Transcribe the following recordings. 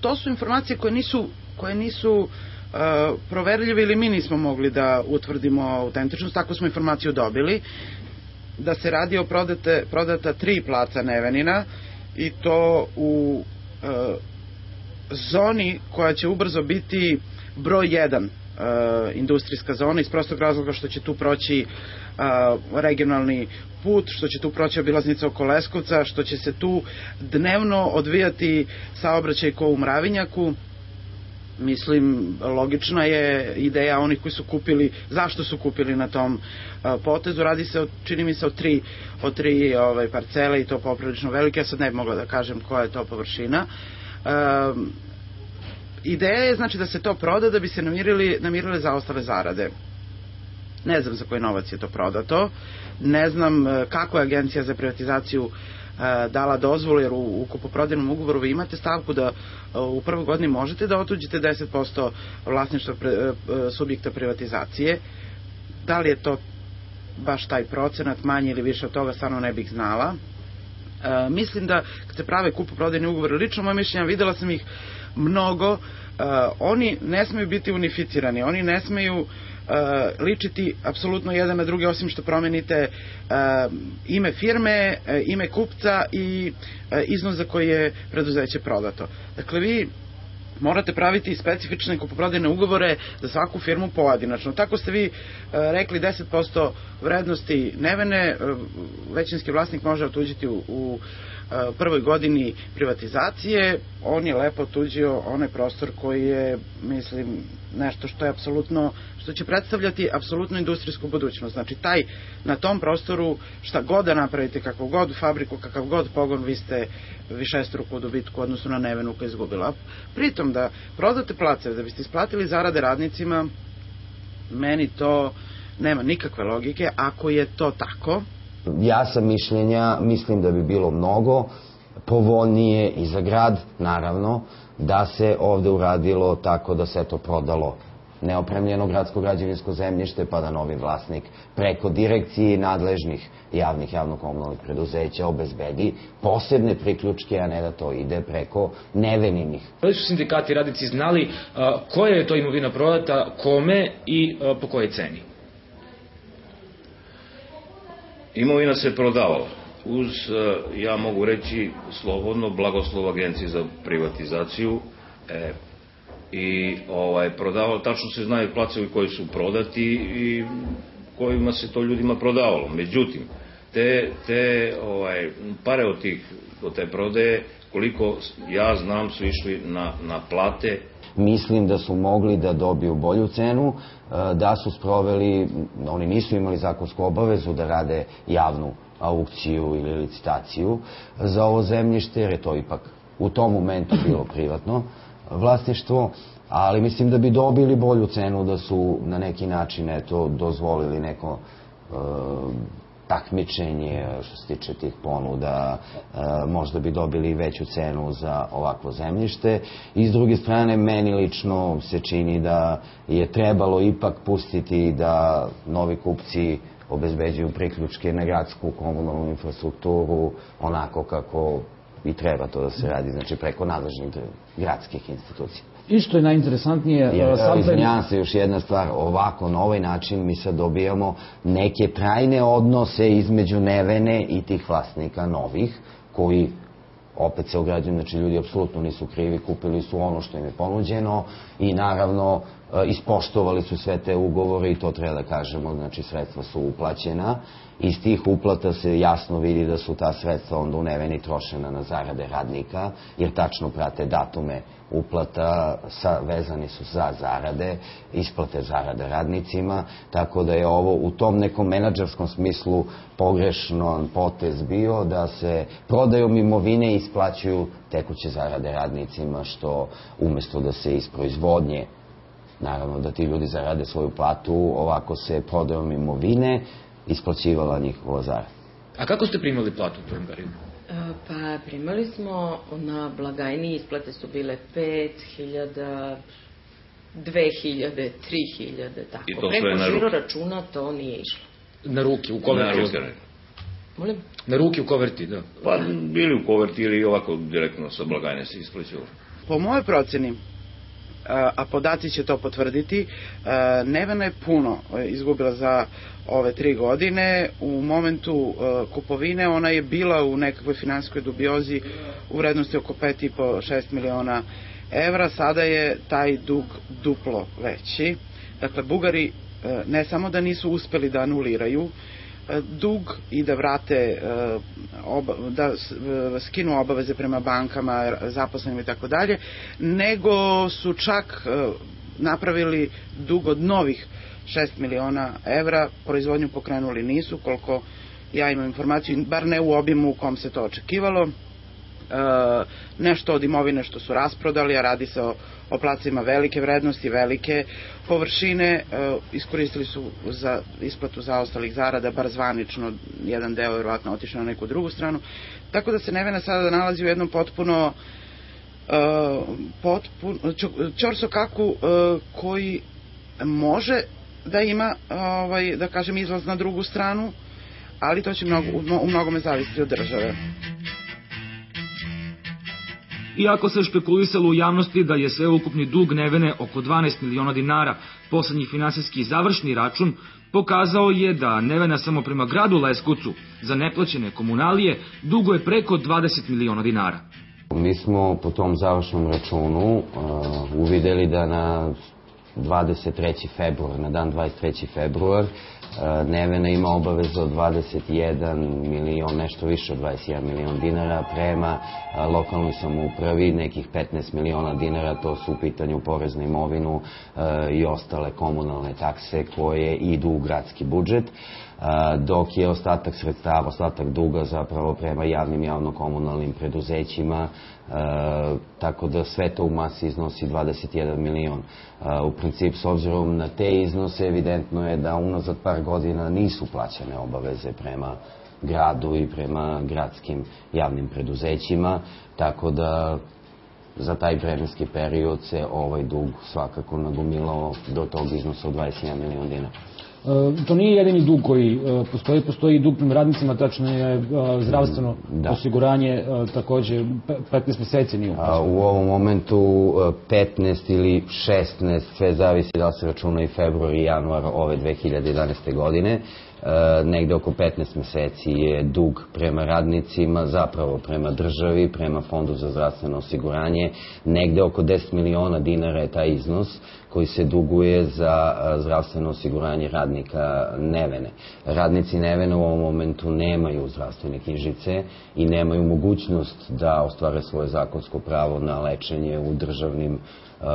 to su informacije koje nisu, koje nisu uh, proverljive ili mi nismo mogli da utvrdimo autentičnost, tako smo informaciju dobili. Da se radi o prodate, prodata tri placa Nevenina i to u uh, zoni koja će ubrzo biti broj 1 uh, industrijska zona iz prostog razloga što će tu proći uh, regionalni put, što će tu proći obilaznica oko Leskovca, što će se tu dnevno odvijati saobraćaj ko u Mravinjaku, mislim logična je ideja onih koji su kupili zašto su kupili na tom uh, potezu. Radi se o čini mi se o tri o tri ovaj parcele i to poprilično velike ja sad ne bi mogla da kažem koja je to površina ideja je znači da se to proda da bi se namirili namirili zaostale zarade ne znam za koji novac je to prodato ne znam kako je agencija za privatizaciju dala dozvolu, jer u, u kupoprodajnom ugovoru vi imate stavku da u prvoj godini možete da otuđite 10% vlasništva pre, subjekta privatizacije. Da li je to baš taj procenat, manje ili više od toga, stvarno ne bih znala. E, mislim da kad se prave kupoprodajni ugovori, lično moje mišljenja, videla sam ih mnogo, e, oni ne smeju biti unificirani, oni ne smeju uh, ličiti apsolutno jedan na drugi osim što promenite uh, ime firme, uh, ime kupca i uh, iznos za koji je preduzeće prodato. Dakle, vi morate praviti specifične kupoprodajne ugovore za svaku firmu pojedinačno. Tako ste vi uh, rekli 10% vrednosti Nevene, uh, većinski vlasnik može otuđiti u, u prvoj godini privatizacije, on je lepo tuđio onaj prostor koji je, mislim, nešto što je apsolutno, što će predstavljati apsolutno industrijsku budućnost. Znači, taj, na tom prostoru, šta god da napravite, kakvu god fabriku, kakav god pogon, vi ste višestruku dobitku odnosno na Nevenu koja je izgubila. Pritom, da prodate placeve, da biste isplatili zarade radnicima, meni to nema nikakve logike. Ako je to tako, Ja sam mišljenja, mislim da bi bilo mnogo povoljnije i za grad, naravno, da se ovde uradilo tako da se to prodalo neopremljeno gradsko građevinsko zemljište, pa da novi vlasnik preko direkcije nadležnih javnih javnokomunalnih preduzeća obezbedi posebne priključke, a ne da to ide preko neveninih. Da su sindikati radnici znali a, koja je to imovina prodata, kome i a, po kojoj ceni? Imovina se prodavala uz, ja mogu reći, slobodno blagoslov agencije za privatizaciju e, i ovaj, prodavalo, tačno se znaju placevi koji su prodati i kojima se to ljudima prodavalo. Međutim, te, te ovaj, pare od, tih, od te prodaje, koliko ja znam, su išli na, na plate mislim da su mogli da dobiju bolju cenu, da su sproveli, oni nisu imali zakonsku obavezu da rade javnu aukciju ili licitaciju za ovo zemljište, jer je to ipak u tom momentu bilo privatno vlasništvo, ali mislim da bi dobili bolju cenu da su na neki način eto, dozvolili neko e, takmičenje što se tiče tih ponuda, e, možda bi dobili veću cenu za ovakvo zemljište. I s druge strane, meni lično se čini da je trebalo ipak pustiti da novi kupci obezbeđuju priključke na gradsku komunalnu infrastrukturu onako kako i treba to da se radi, znači preko nadležnih gradskih institucija. I što je najinteresantnije... Jer, sad izvinjavam se, još jedna stvar, ovako, na ovaj način mi sad dobijamo neke trajne odnose između Nevene i tih vlasnika novih, koji opet se ograđuju, znači ljudi apsolutno nisu krivi, kupili su ono što im je ponuđeno i naravno ispoštovali su sve te ugovore i to treba da kažemo, znači sredstva su uplaćena. Iz tih uplata se jasno vidi da su ta sredstva onda u neveni trošena na zarade radnika, jer tačno prate datume uplata, sa, vezani su za zarade, isplate zarade radnicima, tako da je ovo u tom nekom menadžerskom smislu pogrešno potez bio da se prodajom imovine isplaćuju tekuće zarade radnicima, što umesto da se iz proizvodnje naravno da ti ljudi zarade svoju platu, ovako se prodajom imovine isplaćivala njihova zarada. A kako ste primali platu u tom periodu? Pa primali smo na blagajni isplate su bile 5000 2000, 3000, tako. I to Preko na žiro ruke? računa to nije išlo. Na ruke, u Na koverti. ruke. Molim? Na ruke u koverti, da. Pa bili u koverti ili ovako direktno sa blagajne se isplaćivalo. po mojoj proceni, a podaci će to potvrditi, Nevena je puno izgubila za ove tri godine. U momentu kupovine ona je bila u nekakvoj finansijskoj dubiozi u vrednosti oko 5,5-6 miliona evra, sada je taj dug duplo veći. Dakle, Bugari ne samo da nisu uspeli da anuliraju dug i da vrate da skinu obaveze prema bankama, zaposlenim i tako dalje, nego su čak napravili dug od novih 6 miliona evra, proizvodnju pokrenuli nisu, koliko ja imam informaciju, bar ne u obimu u kom se to očekivalo, nešto od imovine što su rasprodali, a radi se o, o placima velike vrednosti, velike površine, iskoristili su za isplatu zaostalih zarada, bar zvanično, jedan deo je vjerovatno otišao na neku drugu stranu, tako da se Nevena sada nalazi u jednom potpuno potpuno, čorsokaku koji može da ima, ovaj, da kažem, izlaz na drugu stranu, ali to će mnogo, u mnogome zavisiti od države. Iako se špekulisalo u javnosti da je sveukupni dug Nevene oko 12 miliona dinara, poslednji finansijski završni račun pokazao je da Nevena samo prema gradu Leskucu za neplaćene komunalije duguje preko 20 miliona dinara. Mi smo po tom završnom računu uh, uvideli da na 23. februar, na dan 23. februar, Nevena ima obavezu od 21 milion, nešto više od 21 milion dinara prema lokalnoj samoupravi, nekih 15 miliona dinara, to su u pitanju porez na imovinu i ostale komunalne takse koje idu u gradski budžet dok je ostatak sredstava, ostatak duga zapravo prema javnim javno-komunalnim preduzećima, tako da sve to u masi iznosi 21 milion. U principu, s obzirom na te iznose, evidentno je da unazad par godina nisu plaćane obaveze prema gradu i prema gradskim javnim preduzećima, tako da za taj vremenski period se ovaj dug svakako nagomilao do tog iznosa od 21 milion dinara. To nije jedini dug koji postoji, postoji i dug prema radnicima, tačno je zdravstveno da. osiguranje takođe 15 meseci nije A, U ovom momentu 15 ili 16, sve zavisi da se računa i februar i januar ove 2011. godine negde oko 15 meseci je dug prema radnicima, zapravo prema državi, prema Fondu za zdravstveno osiguranje, negde oko 10 miliona dinara je taj iznos koji se duguje za zdravstveno osiguranje radnika Nevene. Radnici Nevene u ovom momentu nemaju zdravstvene knjižice i nemaju mogućnost da ostvare svoje zakonsko pravo na lečenje u državnim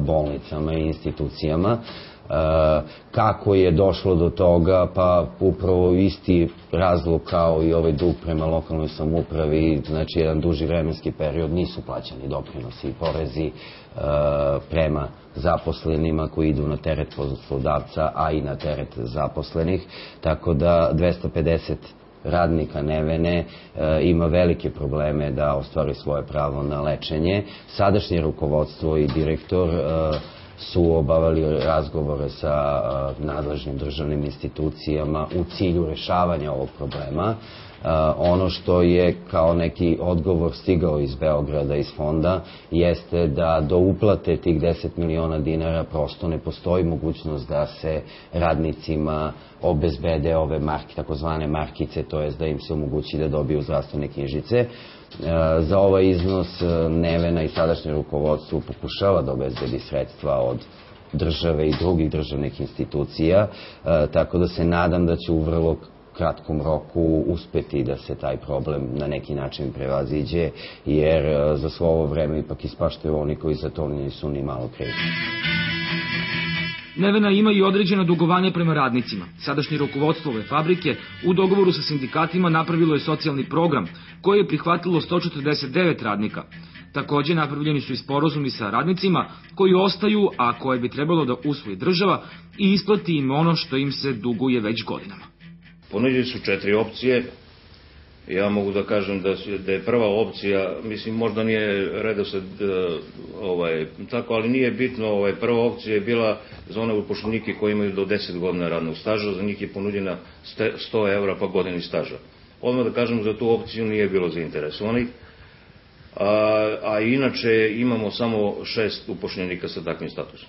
bolnicama i institucijama kako je došlo do toga, pa upravo isti razlog kao i ovaj dug prema lokalnoj samupravi, znači jedan duži vremenski period nisu plaćani doprinosi i porezi prema zaposlenima koji idu na teret poslodavca, a i na teret zaposlenih, tako da 250 radnika Nevene e, ima velike probleme da ostvari svoje pravo na lečenje. Sadašnje rukovodstvo i direktor e, su obavali razgovore sa nadležnim državnim institucijama u cilju rešavanja ovog problema. Ono što je kao neki odgovor stigao iz Beograda, iz fonda, jeste da do uplate tih 10 miliona dinara prosto ne postoji mogućnost da se radnicima obezbede ove marke, takozvane markice, to jest da im se omogući da dobiju zdravstvene knjižice. Za ovaj iznos Nevena i sadašnje rukovodstvo pokušava da obezbedi sredstva od države i drugih državnih institucija, tako da se nadam da će u vrlo kratkom roku uspeti da se taj problem na neki način prevaziđe, jer za svo ovo vreme ipak ispaštaju oni koji za to nisu ni malo krivi. Nevena ima i određena dugovanja prema radnicima. Sadašnje rukovodstvo ove fabrike u dogovoru sa sindikatima napravilo je socijalni program koji je prihvatilo 149 radnika. Takođe napravljeni su i sporozumi sa radnicima koji ostaju, a koje bi trebalo da usvoji država i isplati im ono što im se duguje već godinama. Ponuđeni su četiri opcije, ja mogu da kažem da, da je prva opcija, mislim možda nije redosled ovaj, tako, ali nije bitno, ovaj, prva opcija je bila za one upošljenike koji imaju do 10 godina radnog staža, za njih je ponuđena 100 evra pa godini staža. Odmah da kažem za tu opciju nije bilo zainteresovanih, a, a inače imamo samo šest upošljenika sa takvim statusom.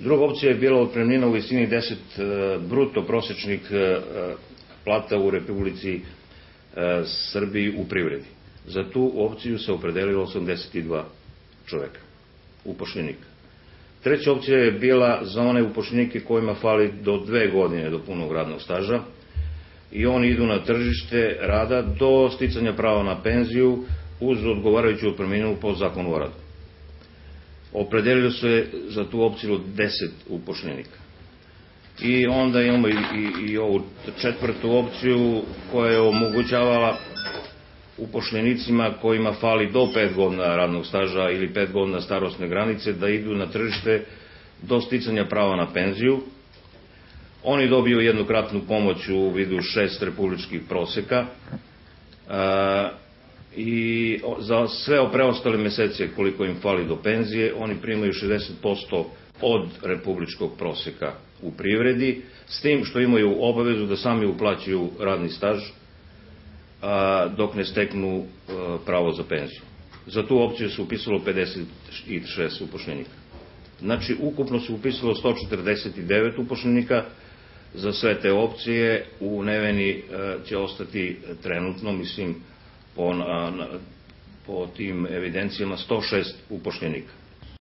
Druga opcija je bila otpremnina u visini 10 e, bruto prosečnih e, plata u Republici e, Srbiji u privredi. Za tu opciju se opredelilo 82 čoveka, upošljenika. Treća opcija je bila za one upošljenike kojima fali do dve godine do punog radnog staža i oni idu na tržište rada do sticanja prava na penziju uz odgovarajuću otpremninu po zakonu o radu. Opredelilo se za tu opciju 10 upošljenika. I onda imamo i, i, i ovu četvrtu opciju koja je omogućavala upošljenicima kojima fali do 5 godina radnog staža ili 5 godina starostne granice da idu na tržište do sticanja prava na penziju. Oni dobiju jednokratnu pomoć u vidu šest republičkih proseka i za sve preostale mesece koliko im fali do penzije, oni primaju 60% od republičkog proseka u privredi, s tim što imaju obavezu da sami uplaćuju radni staž a, dok ne steknu a, pravo za penziju. Za tu opciju se upisalo 56 upošljenika. Znači, ukupno se upisalo 149 upošljenika, za sve te opcije u Neveni će ostati trenutno, mislim, po, na, po tim evidencijama 106 upošljenika.